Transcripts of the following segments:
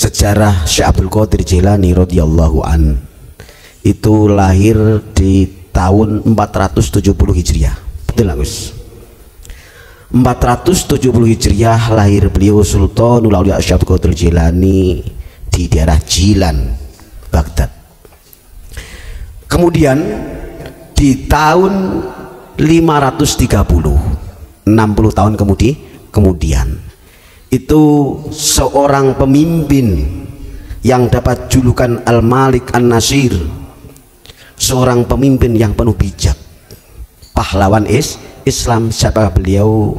sejarah Syekh Abdul Qadir Jilani radhiyallahu an itu lahir di tahun 470 Hijriah. Betul Gus? 470 Hijriah lahir beliau Sultanul Aulia Syekh Abdul Qadir Jilani di daerah Jilan, Baghdad. Kemudian di tahun 530 60 tahun kemudian kemudian itu seorang pemimpin yang dapat julukan Al-Malik An-Nasir. Seorang pemimpin yang penuh bijak. Pahlawan is Islam siapa beliau?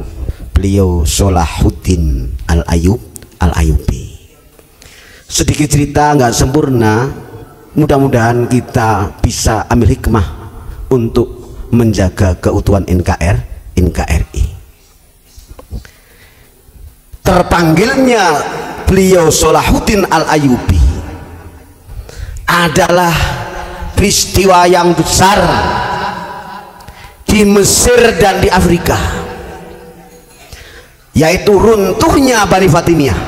Beliau Solahuddin Al-Ayub Al-Ayubi. Sedikit cerita nggak sempurna. Mudah-mudahan kita bisa ambil hikmah untuk menjaga keutuhan NKR NKRI terpanggilnya beliau Solahuddin Al-Ayubi adalah peristiwa yang besar di Mesir dan di Afrika yaitu runtuhnya Bani Fatimiyah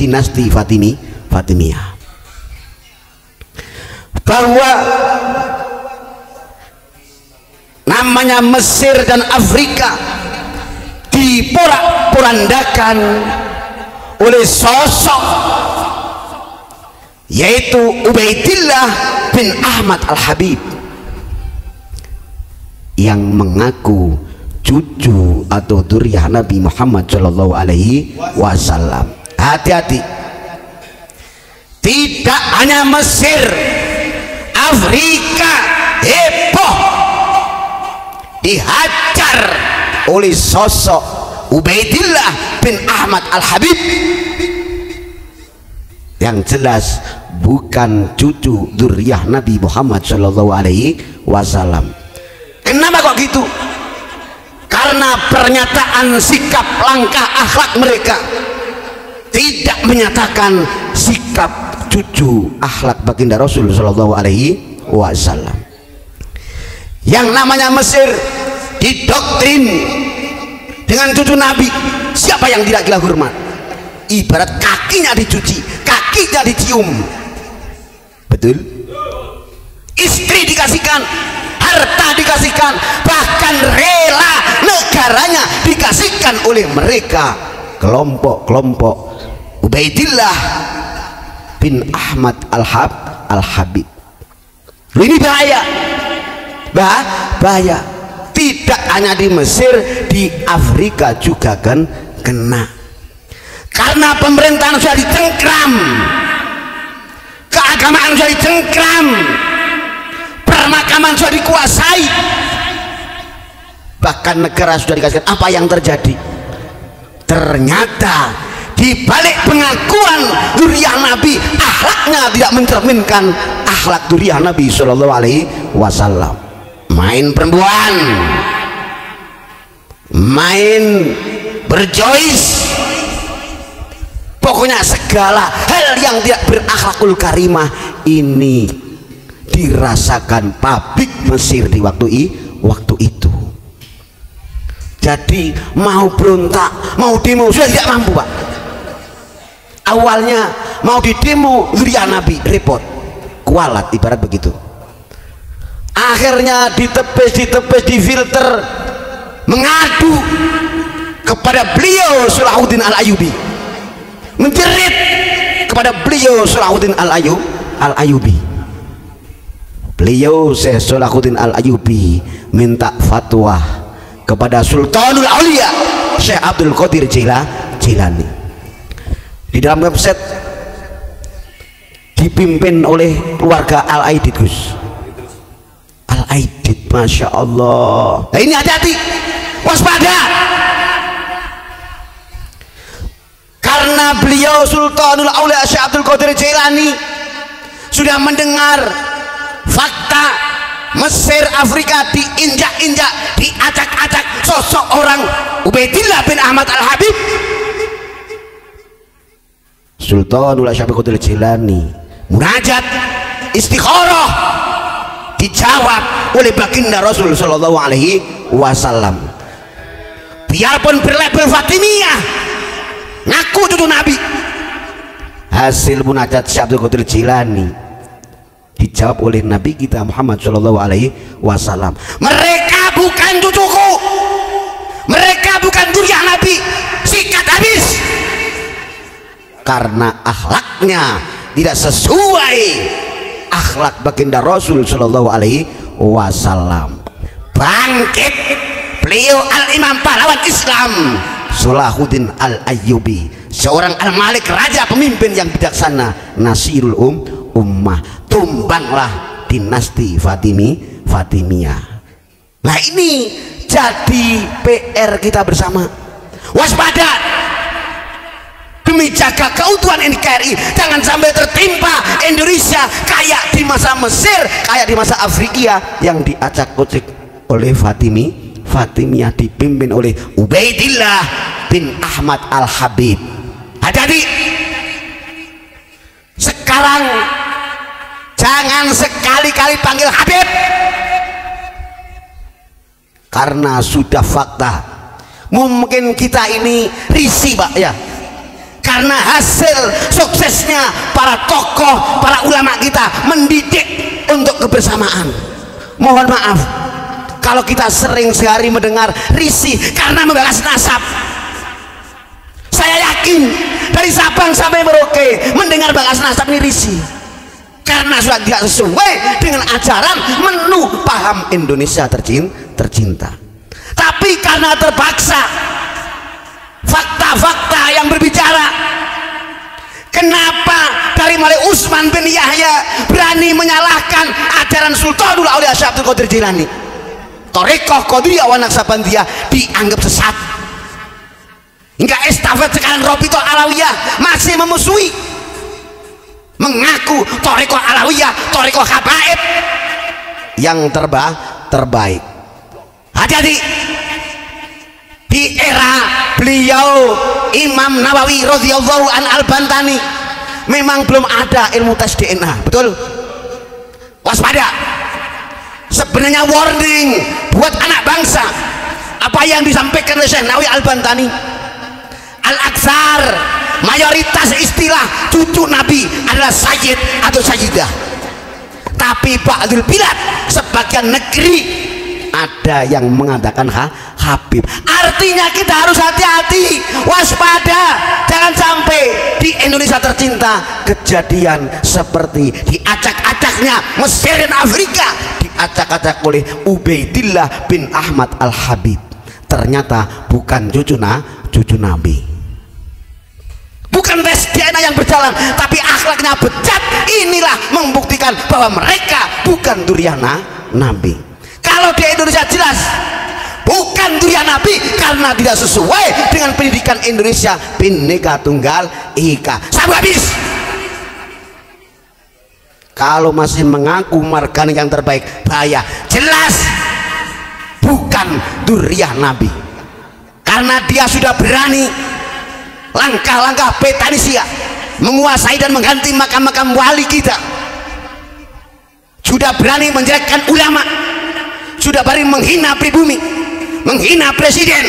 dinasti Fatimi Fatimiyah. Bahwa namanya Mesir dan Afrika diporak-porandakan oleh sosok yaitu Ubaidillah bin Ahmad Al-Habib yang mengaku cucu atau duriah Nabi Muhammad Shallallahu Alaihi Wasallam. Hati-hati, tidak hanya Mesir, Afrika heboh dihajar oleh sosok Ubaidillah bin Ahmad Al-Habib yang jelas bukan cucu duriah Nabi Muhammad Shallallahu Alaihi Wasallam. Kenapa kok gitu? Karena pernyataan sikap langkah akhlak mereka tidak menyatakan sikap cucu akhlak baginda Rasul Shallallahu Alaihi Wasallam. Yang namanya Mesir didoktrin dengan cucu Nabi. Siapa yang tidak gila hormat? Ibarat kakinya dicuci kakinya dicium. Betul? Istri dikasihkan harta dikasihkan bahkan rela negaranya dikasihkan oleh mereka. Kelompok-kelompok. Ubaidillah bin Ahmad Al-Hab Al-Habib. Ini bahaya. Bah bahaya tidak hanya di Mesir di Afrika juga kan kena. Karena pemerintahan sudah dicengkram. Keagamaan sudah dicengkram. Permakaman sudah dikuasai. Bahkan negara sudah dikasih apa yang terjadi? Ternyata di balik pengakuan duriah Nabi akhlaknya tidak mencerminkan akhlak duriah Nabi Shallallahu Alaihi Wasallam main perempuan. Main berjois. Pokoknya segala hal yang tidak berakhlakul karimah ini dirasakan pabrik Mesir di waktu i, waktu itu. Jadi mau berontak mau demo sudah tidak mampu pak. Awalnya mau di demo Nabi repot. Kualat ibarat begitu akhirnya ditepis ditepis difilter mengadu kepada beliau Sulahuddin Al-Ayubi. Menjerit kepada beliau Sulahuddin Al-Ayub Al-Ayubi. Beliau Syekh Sulahuddin Al-Ayubi minta fatwa kepada Sultanul Aulia Syekh Abdul Qadir Jila, Jilani. Di dalam website dipimpin oleh keluarga Al-Aidid Gus Al-Aidid Masya Allah. Nah ini hati-hati. Waspada. Karena beliau Sultanul Aulia Syekh Abdul Qadir Jailani sudah mendengar fakta Mesir Afrika diinjak-injak diacak-acak sosok orang Ubaidillah bin Ahmad Al-Habib. Sultanul Syekh Abdul Qadir Jailani munajat istikharah dijawab oleh baginda Rasul Shallallahu Alaihi Wasallam. Biarpun berlabel Fatimiyah ngaku cucu Nabi. Hasil munajat Syekh Abdul Qadir Jilani dijawab oleh Nabi kita Muhammad Shallallahu Alaihi Wasallam. Mereka bukan cucuku. Mereka bukan durian Nabi. Sikat habis. Karena akhlaknya tidak sesuai akhlak baginda Rasul Shallallahu Alaihi Wasallam bangkit beliau al imam pahlawan Islam Sulahuddin al Ayyubi seorang al Malik raja pemimpin yang bijaksana Nasirul Um ummah. Tumbanglah dinasti Fatimi Fatimiyah. Nah ini jadi PR kita bersama. Waspada demi jaga keutuhan NKRI jangan sampai tertimpa Indonesia kayak di masa Mesir kayak di masa Afrika yang diacak-acak oleh Fatimi. Fatimiyah dipimpin oleh Ubaidillah bin Ahmad Al-Habib. Hati-hati. Sekarang jangan sekali-kali panggil Habib. Karena sudah fakta. Mungkin kita ini risih pak ya karena hasil suksesnya para tokoh para ulama kita mendidik untuk kebersamaan. Mohon maaf kalau kita sering sehari mendengar risih karena membalas nasab. Saya yakin dari Sabang sampai Merauke mendengar balas nasab ini risih. Karena sudah tidak sesuai dengan ajaran menu paham Indonesia tercinta. Tapi karena terpaksa fakta-fakta yang berbicara kenapa dari mulai Usman bin Yahya berani menyalahkan ajaran Sultanul Aulia Syekh Abdul Qadir Jilani? Torekoh Qadiriyah wa Naksabandiyah dianggap sesat. Hingga estafet sekarang Robito Alawiyah masih memusuhi. Mengaku Torekoh Alawiyah Torekoh Habaib yang terba terbaik. Hati-hati. Di era beliau Imam Nawawi radhiyallahu an al-Bantani. Memang belum ada ilmu tes DNA betul? Waspada. Sebenarnya warning buat anak bangsa. Apa yang disampaikan oleh Syekh Nawawi Al-Bantani? Al-Aksar mayoritas istilah cucu Nabi adalah Sayyid atau Sayyidah. Tapi Pak Abdul Bilad sebagian negeri ada yang mengatakan ha, Habib. Artinya kita harus hati-hati waspada. Jangan sampai di Indonesia tercinta kejadian seperti diacak-acaknya Mesir dan Afrika. Diacak-acak oleh Ubaidillah bin Ahmad Al-Habib. Ternyata bukan cucu, na, cucu Nabi. Bukan tes DNA yang berjalan tapi akhlaknya bejat inilah membuktikan bahwa mereka bukan duriana Nabi kalau di Indonesia jelas bukan durian Nabi karena tidak sesuai dengan pendidikan Indonesia. Bhinneka Tunggal Ika. Sabu habis. Kalau masih mengaku marganik yang terbaik bahaya. Jelas. Bukan durian Nabi. Karena dia sudah berani. Langkah-langkah petanisia menguasai dan mengganti makam-makam wali kita. Sudah berani menjelekkan ulama sudah bari menghina pribumi menghina presiden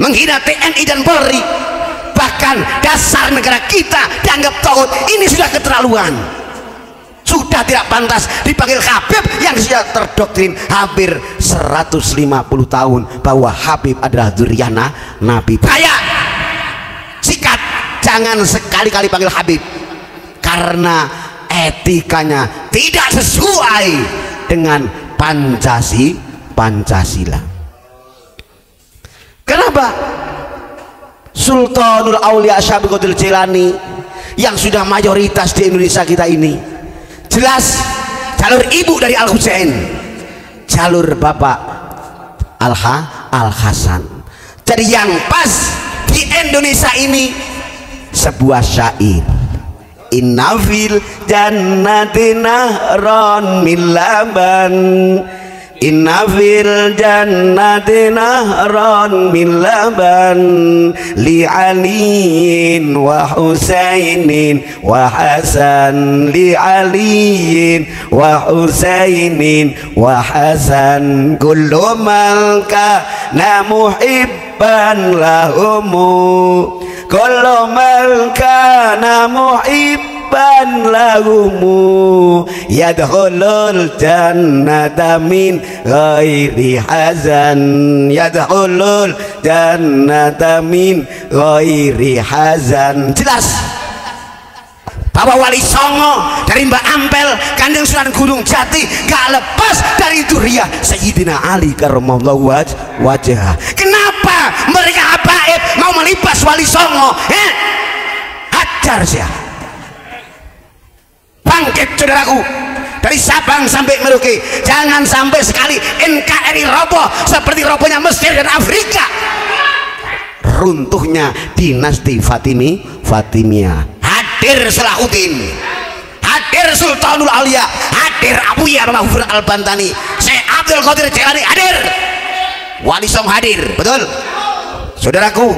menghina TNI dan Polri. Bahkan dasar negara kita dianggap taut ini sudah keterlaluan. Sudah tidak pantas dipanggil Habib yang sudah terdoktrin hampir 150 tahun bahwa Habib adalah duriana Nabi. Bahaya! Sikat! Jangan sekali-kali panggil Habib. Karena etikanya tidak sesuai dengan Pancasi Pancasila. Kenapa? Sultanul Aulia Syabul Qadir Jilani yang sudah mayoritas di Indonesia kita ini. Jelas jalur ibu dari Al Husain jalur bapak Al Ha Al Hasan jadi yang pas di Indonesia ini sebuah syair inna fil jannati nahron min laban inna fil jannati nahron min laban li aliin wa husainin wa hasan. Li aliin wa husainin wa hasan. Kullu man kana muhibban lahumu. Kullu man kana muhibban lahumu. Yadkhulul jannata min ghairi hazan. Yadkhulul jannata min ghairi hazan. Jelas. Bapak Wali Songo dari Mbak Ampel Kandeng Sunan Gunung Jati gak lepas dari Duriah Sayyidina Ali karamallahu waj wajah. Kenapa mereka habaib mau melipas Wali Songo eh? hajar sih bangkit saudaraku. Dari Sabang sampai Merauke. Jangan sampai sekali NKRI roboh seperti robohnya Mesir dan Afrika. Runtuhnya dinasti Fatimi Fatimiyah hadir Salahuddin. Hadir Sultanul Aulia. Hadir Abu Ya Mahfur Al Bantani Syekh Abdul Qadir Jailani hadir. Wali Song hadir betul? Saudaraku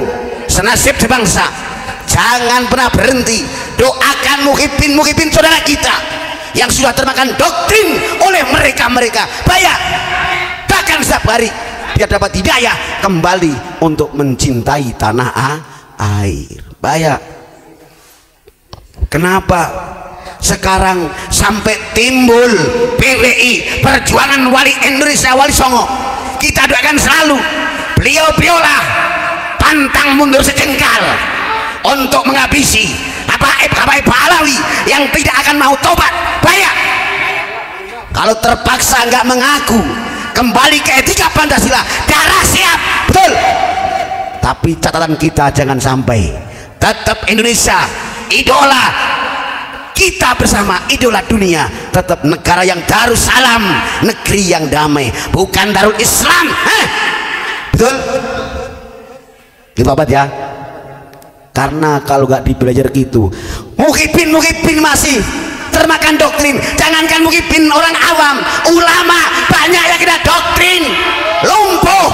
senasib sebangsa jangan pernah berhenti doakan muhibin muhibin saudara kita yang sudah termakan doktrin oleh mereka-mereka bayar bahkan setiap hari dia dapat hidayah kembali untuk mencintai tanah air bayar Kenapa? Sekarang sampai timbul PWI Perjuangan Wali Indonesia Wali Songo. Kita doakan selalu beliau-beliaulah pantang mundur sejengkal untuk menghabisi habaib-habaib Alawi yang tidak akan mau tobat. Banyak. Kalau terpaksa nggak mengaku kembali ke etika Pancasila, darah siap, betul. Tapi catatan kita jangan sampai tetap Indonesia idola kita bersama idola dunia tetap negara yang darussalam negeri yang damai bukan darul islam Hah? betul gitu apa ya karena kalau gak dibelajar gitu mukibin mukibin masih termakan doktrin. Jangankan mukibin orang awam ulama banyak yang kita doktrin. Lumpuh.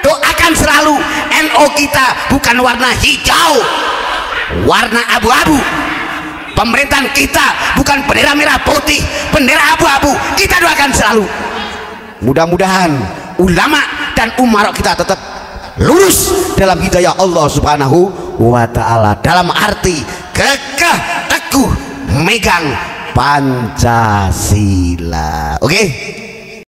Doakan selalu NO kita bukan warna hijau warna abu-abu. Pemerintahan kita bukan bendera merah putih bendera abu-abu. Kita doakan selalu. Mudah-mudahan ulama dan umarok kita tetap lurus dalam hidayah Allah subhanahu wa ta'ala dalam arti kekeh teguh megang Pancasila oke okay?